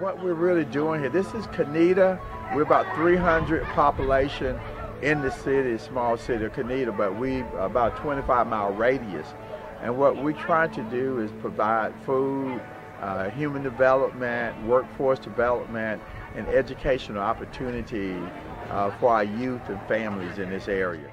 what we're really doing here, this is Conetoe. We're about 300 population in the city, small city of Conetoe, but we about 25 mile radius. And what we're trying to do is provide food, uh, human development, workforce development, and educational opportunity uh, for our youth and families in this area.